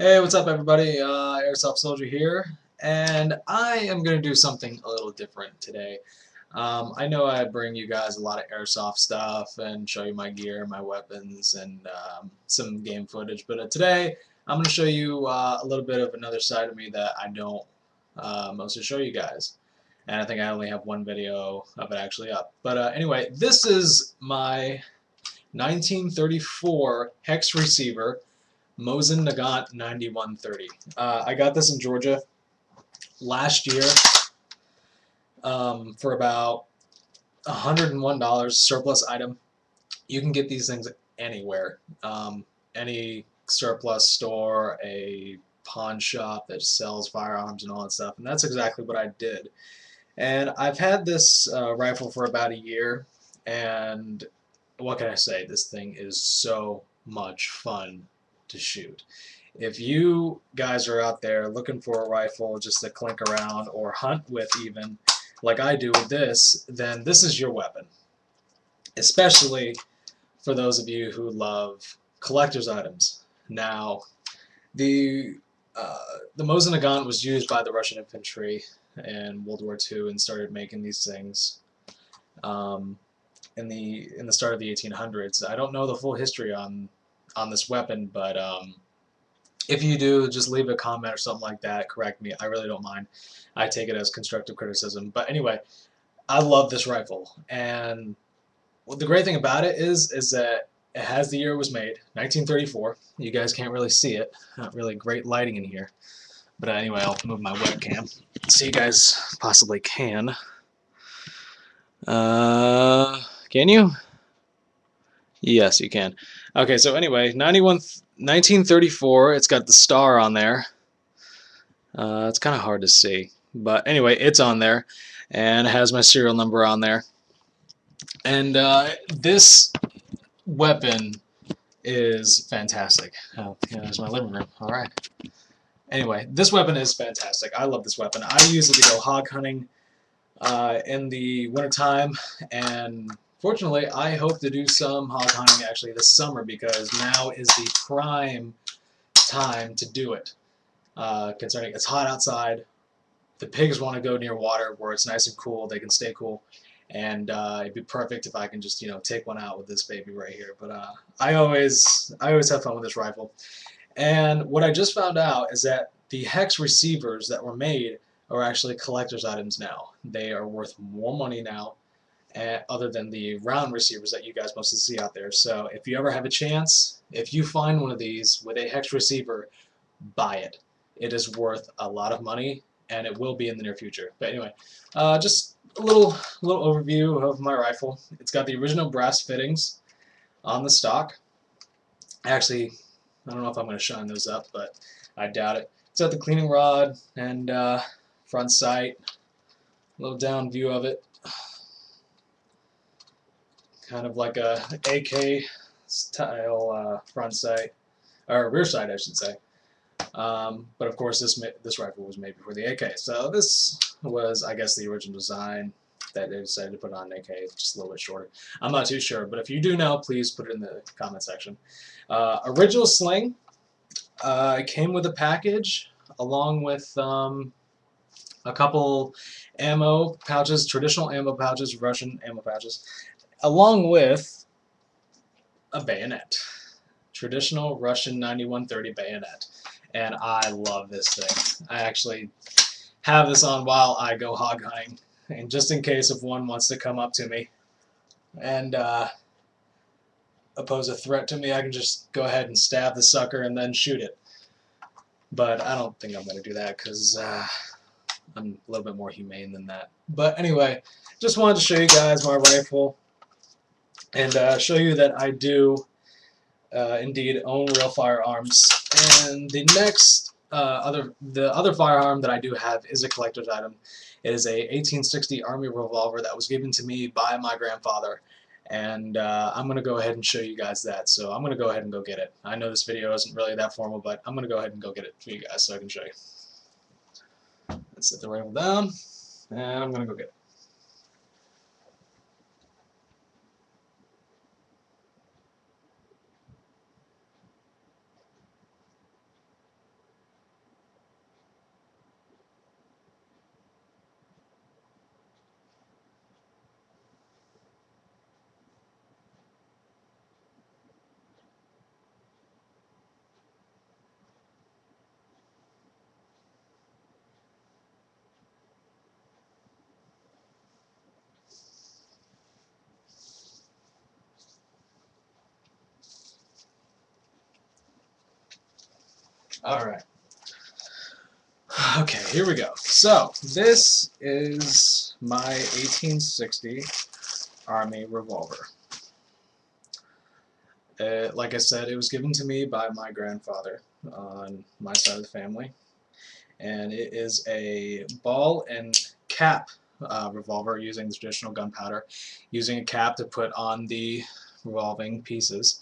Hey, what's up everybody? Uh, Airsoft Soldier here, and I am going to do something a little different today. Um, I know I bring you guys a lot of airsoft stuff and show you my gear, my weapons, and um, some game footage, but uh, today I'm going to show you uh, a little bit of another side of me that I don't uh, mostly show you guys. And I think I only have one video of it actually up. But uh, anyway, this is my 1934 hex receiver Mosin Nagant 9130. Uh, I got this in Georgia last year um, for about $101 surplus item. You can get these things anywhere. Um, any surplus store, a pawn shop that sells firearms and all that stuff. And that's exactly what I did. And I've had this uh, rifle for about a year. And what can I say? This thing is so much fun to shoot. If you guys are out there looking for a rifle just to clink around or hunt with even, like I do with this, then this is your weapon. Especially for those of you who love collector's items. Now, the uh, the Mosin Nagant was used by the Russian infantry in World War II and started making these things um, in the in the start of the 1800s. I don't know the full history on on this weapon, but um, if you do, just leave a comment or something like that. Correct me. I really don't mind. I take it as constructive criticism. But anyway, I love this rifle, and the great thing about it is is that it has the year it was made, 1934. You guys can't really see it. Not really great lighting in here. But anyway, I'll move my webcam so you guys possibly can. Uh, can you? Yes, you can. Okay, so anyway, 91, 1934, it's got the star on there. Uh, it's kind of hard to see. But anyway, it's on there. And it has my serial number on there. And uh, this weapon is fantastic. Oh, yeah, there's my living room. All right. Anyway, this weapon is fantastic. I love this weapon. I use it to go hog hunting uh, in the wintertime and Fortunately, I hope to do some hog hunting actually this summer because now is the prime time to do it. Uh, concerning it's hot outside, the pigs want to go near water where it's nice and cool, they can stay cool, and uh, it'd be perfect if I can just you know take one out with this baby right here. But uh, I always I always have fun with this rifle, and what I just found out is that the hex receivers that were made are actually collector's items now. They are worth more money now uh, other than the round receivers that you guys mostly see out there. So if you ever have a chance, if you find one of these with a hex receiver, buy it. It is worth a lot of money, and it will be in the near future. But anyway, uh, just a little little overview of my rifle. It's got the original brass fittings on the stock. Actually, I don't know if I'm going to shine those up, but I doubt it. It's got the cleaning rod and uh, front sight, a little down view of it kind of like a AK style uh, front sight, or rear sight I should say. Um, but of course this this rifle was made before the AK, so this was I guess the original design that they decided to put on AK, just a little bit shorter. I'm not too sure, but if you do know, please put it in the comment section. Uh, original sling uh, came with a package along with um, a couple ammo pouches, traditional ammo pouches, Russian ammo pouches, along with a bayonet. Traditional Russian 9130 bayonet. And I love this thing. I actually have this on while I go hog hunting. And just in case if one wants to come up to me and uh, oppose a threat to me, I can just go ahead and stab the sucker and then shoot it. But I don't think I'm going to do that because uh, I'm a little bit more humane than that. But anyway, just wanted to show you guys my rifle and uh, show you that I do uh, indeed own real firearms. And the next uh, other the other firearm that I do have is a collector's item. It is a 1860 Army revolver that was given to me by my grandfather. And uh, I'm going to go ahead and show you guys that. So I'm going to go ahead and go get it. I know this video isn't really that formal, but I'm going to go ahead and go get it for you guys so I can show you. Let's set the rifle down, and I'm to go get it. Alright. Okay, here we go. So, this is my 1860 Army revolver. Uh, like I said, it was given to me by my grandfather on my side of the family. And it is a ball and cap uh, revolver using the traditional gunpowder, using a cap to put on the revolving pieces,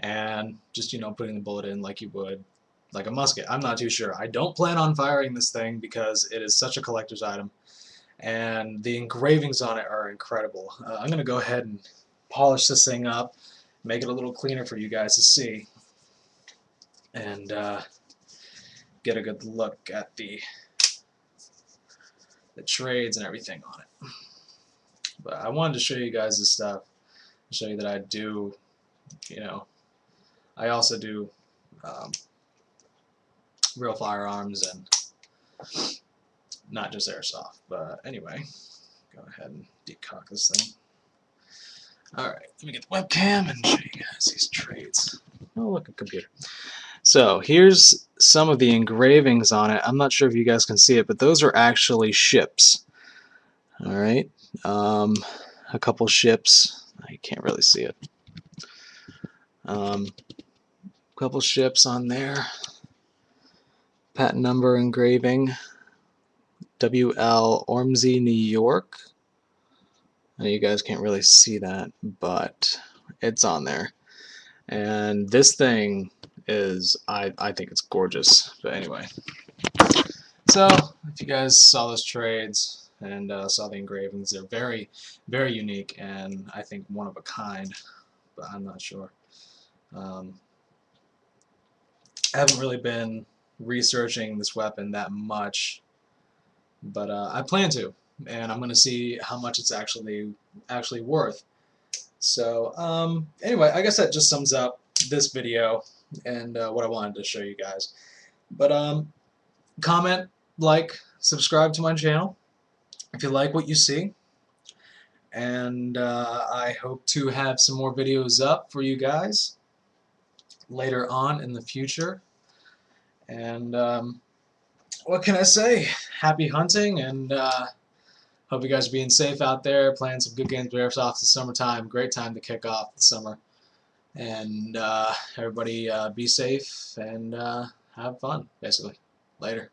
and just, you know, putting the bullet in like you would like a musket. I'm not too sure. I don't plan on firing this thing because it is such a collector's item and the engravings on it are incredible. Uh, I'm going to go ahead and polish this thing up, make it a little cleaner for you guys to see and uh, get a good look at the the trades and everything on it. But I wanted to show you guys this stuff, show you that I do, you know, I also do um, real firearms and not just airsoft. But anyway, go ahead and decock this thing. Alright, let me get the webcam and show you guys these trades. Oh, look, a computer. So, here's some of the engravings on it. I'm not sure if you guys can see it, but those are actually ships. Alright, um, a couple ships. I can't really see it. Um, a couple ships on there patent number engraving WL Ormsby, New York. Now you guys can't really see that, but it's on there. And this thing is, I, I think it's gorgeous. But anyway. So, if you guys saw those trades and uh, saw the engravings, they're very, very unique and I think one of a kind, but I'm not sure. Um, I haven't really been researching this weapon that much, but uh, I plan to, and I'm going to see how much it's actually actually worth. So um, anyway, I guess that just sums up this video and uh, what I wanted to show you guys. But um, comment, like, subscribe to my channel if you like what you see. And uh, I hope to have some more videos up for you guys later on in the future. And um, what can I say? Happy hunting, and uh, hope you guys are being safe out there, playing some good games with Airsoft this summertime. Great time to kick off the summer. And uh, everybody uh, be safe and uh, have fun, basically. Later.